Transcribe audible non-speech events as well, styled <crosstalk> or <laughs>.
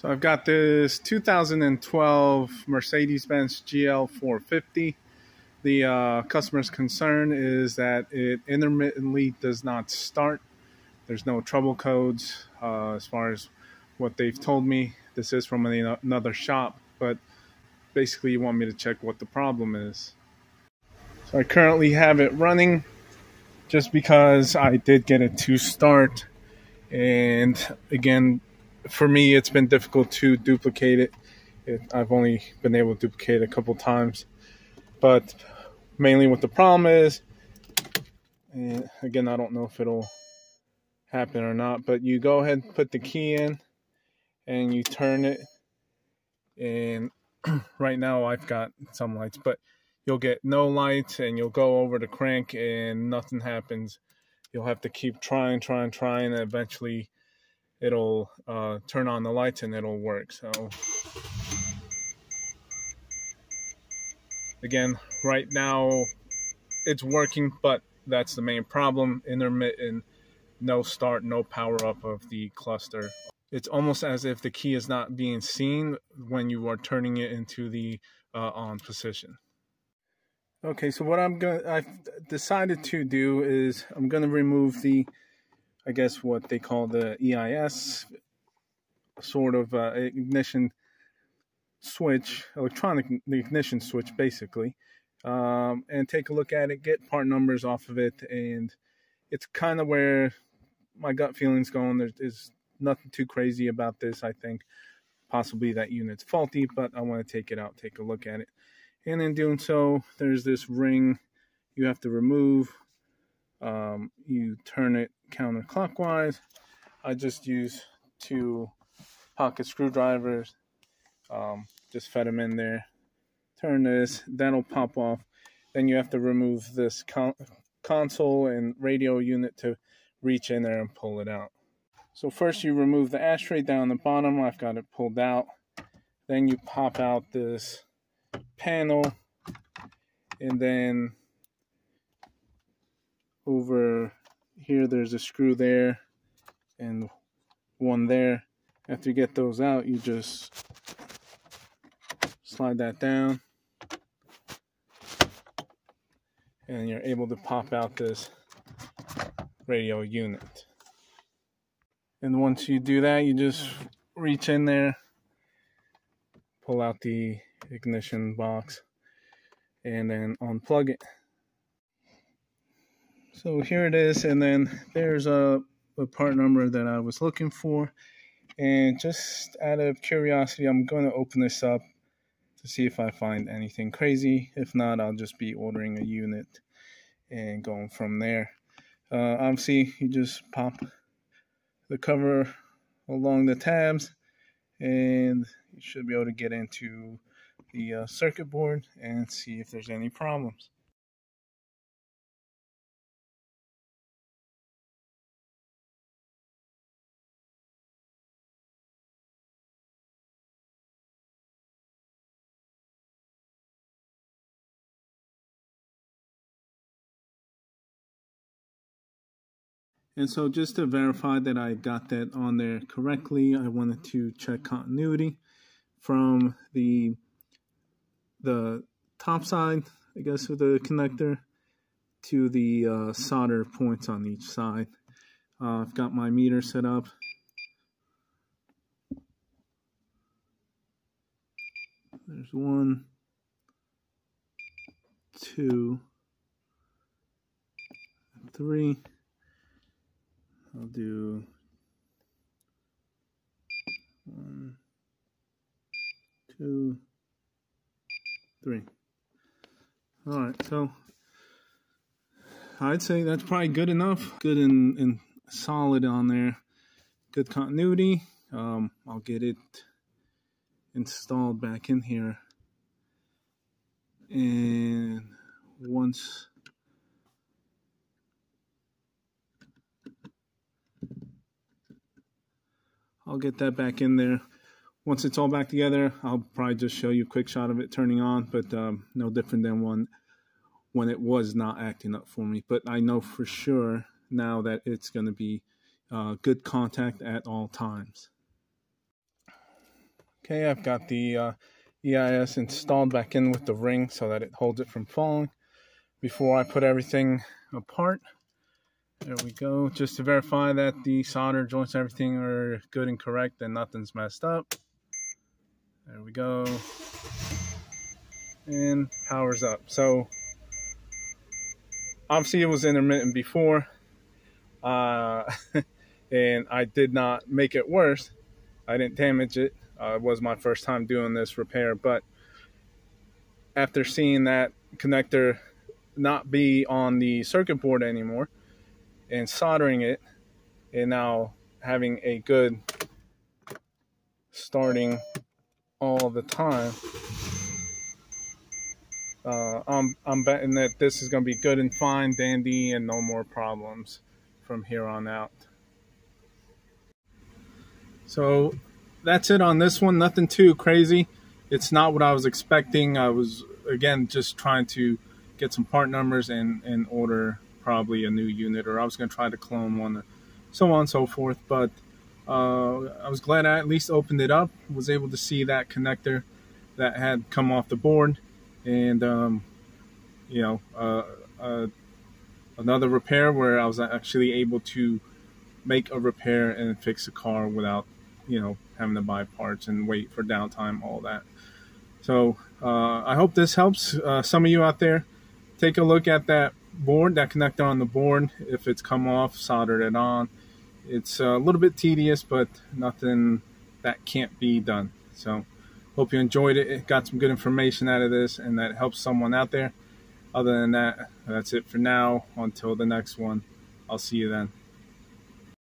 So I've got this 2012 Mercedes-Benz GL 450. The uh, customer's concern is that it intermittently does not start. There's no trouble codes uh, as far as what they've told me. This is from another shop, but basically you want me to check what the problem is. So I currently have it running just because I did get it to start. And again, for me, it's been difficult to duplicate it. it I've only been able to duplicate it a couple times, but mainly what the problem is, and again, I don't know if it'll happen or not, but you go ahead and put the key in and you turn it. And <clears throat> right now I've got some lights, but you'll get no lights and you'll go over the crank and nothing happens. You'll have to keep trying, trying, trying, and eventually it'll uh, turn on the lights and it'll work. So again, right now it's working, but that's the main problem. Intermittent, no start, no power up of the cluster. It's almost as if the key is not being seen when you are turning it into the uh, on position. Okay, so what I'm going to I've decided to do is I'm going to remove the I guess what they call the EIS sort of uh, ignition switch, electronic ignition switch, basically, um, and take a look at it, get part numbers off of it, and it's kind of where my gut feeling's going. There's nothing too crazy about this. I think possibly that unit's faulty, but I want to take it out, take a look at it, and in doing so, there's this ring you have to remove. Um, you turn it counterclockwise. I just use two pocket screwdrivers. Um, just fed them in there. Turn this, that'll pop off. Then you have to remove this con console and radio unit to reach in there and pull it out. So first you remove the ashtray down the bottom. I've got it pulled out. Then you pop out this panel and then over here there's a screw there and one there. After you get those out you just slide that down. And you're able to pop out this radio unit. And once you do that you just reach in there pull out the ignition box and then unplug it so here it is, and then there's a, a part number that I was looking for. And just out of curiosity, I'm going to open this up to see if I find anything crazy. If not, I'll just be ordering a unit and going from there. Uh, obviously, you just pop the cover along the tabs and you should be able to get into the uh, circuit board and see if there's any problems. And so just to verify that I got that on there correctly, I wanted to check continuity from the the top side, I guess, of the connector to the uh, solder points on each side. Uh, I've got my meter set up. There's one, two, three. I'll do one, two, three. All right, so I'd say that's probably good enough. Good and, and solid on there. Good continuity. Um, I'll get it installed back in here. And once I'll get that back in there. Once it's all back together, I'll probably just show you a quick shot of it turning on, but um, no different than one when it was not acting up for me. But I know for sure now that it's going to be uh, good contact at all times. Okay, I've got the uh, EIS installed back in with the ring so that it holds it from falling before I put everything apart. There we go, just to verify that the solder joints everything are good and correct and nothing's messed up. There we go. And powers up. So, obviously it was intermittent before. Uh, <laughs> and I did not make it worse. I didn't damage it. Uh, it was my first time doing this repair, but after seeing that connector not be on the circuit board anymore and soldering it and now having a good starting all the time uh, I'm, I'm betting that this is going to be good and fine dandy and no more problems from here on out so that's it on this one. Nothing too crazy. It's not what I was expecting. I was again just trying to get some part numbers and and order probably a new unit, or I was going to try to clone one, so on and so forth. But uh, I was glad I at least opened it up. Was able to see that connector that had come off the board, and um, you know uh, uh, another repair where I was actually able to make a repair and fix a car without you know having to buy parts and wait for downtime, all that. So uh, I hope this helps uh, some of you out there. Take a look at that board, that connector on the board. If it's come off, solder it on. It's a little bit tedious, but nothing that can't be done. So hope you enjoyed it. it. Got some good information out of this, and that helps someone out there. Other than that, that's it for now. Until the next one, I'll see you then.